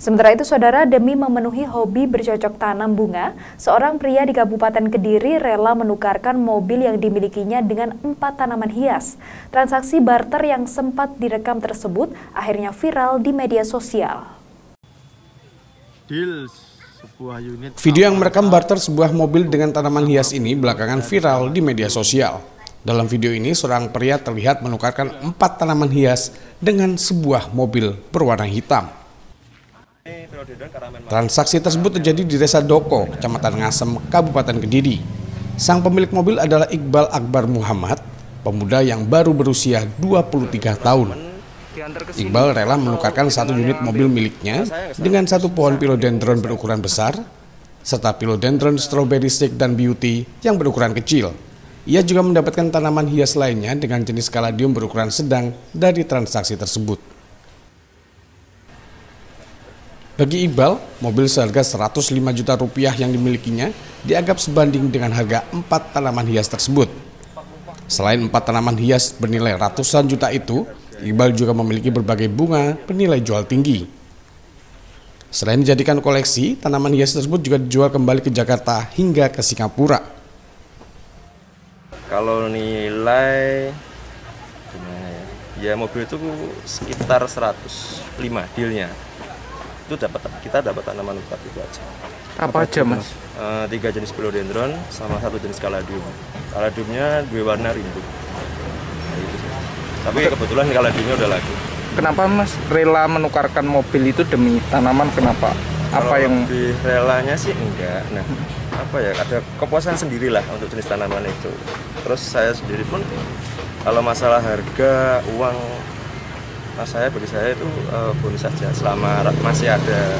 Sementara itu, saudara, demi memenuhi hobi bercocok tanam bunga, seorang pria di Kabupaten Kediri rela menukarkan mobil yang dimilikinya dengan empat tanaman hias. Transaksi barter yang sempat direkam tersebut akhirnya viral di media sosial. Video yang merekam barter sebuah mobil dengan tanaman hias ini belakangan viral di media sosial. Dalam video ini, seorang pria terlihat menukarkan empat tanaman hias dengan sebuah mobil berwarna hitam. Transaksi tersebut terjadi di Desa Doko, Kecamatan Ngasem, Kabupaten Kediri. Sang pemilik mobil adalah Iqbal Akbar Muhammad, pemuda yang baru berusia 23 tahun. Iqbal rela menukarkan satu unit mobil miliknya dengan satu pohon philodendron berukuran besar, serta philodendron strawberry stick dan beauty yang berukuran kecil. Ia juga mendapatkan tanaman hias lainnya dengan jenis kaladium berukuran sedang dari transaksi tersebut. Bagi Iqbal, mobil seharga 105 juta rupiah yang dimilikinya dianggap sebanding dengan harga empat tanaman hias tersebut. Selain empat tanaman hias bernilai ratusan juta itu, Iqbal juga memiliki berbagai bunga bernilai jual tinggi. Selain dijadikan koleksi, tanaman hias tersebut juga dijual kembali ke Jakarta hingga ke Singapura. Kalau nilai gimana ya? Ya mobil itu sekitar 105 dealnya itu dapat kita dapat tanaman empat itu aja. Apa aja mas? Uh, tiga jenis philodendron sama satu jenis kaladium kaladiumnya dua warna rindu. Tapi kebetulan kaladiumnya udah lagi. Kenapa mas rela menukarkan mobil itu demi tanaman? Kenapa? Apa Kalau yang lebih relanya sih enggak. Nah apa ya? Ada kepuasan sendiri lah untuk jenis tanaman itu. Terus saya sendiri pun kalau masalah harga uang Nah, saya bagi saya itu uh, bonus saja selama masih ada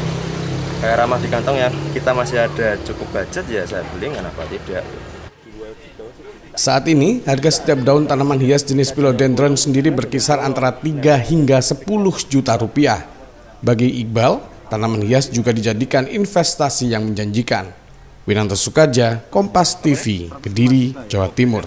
kayak ramah di kantong ya kita masih ada cukup budget ya saya beli nggak apa tidak. Saat ini, harga setiap daun tanaman hias jenis philodendron sendiri berkisar antara 3 hingga 10 juta rupiah. Bagi Iqbal, tanaman hias juga dijadikan investasi yang menjanjikan. Winanto Sukaja, Kompas TV, Kediri, Jawa Timur.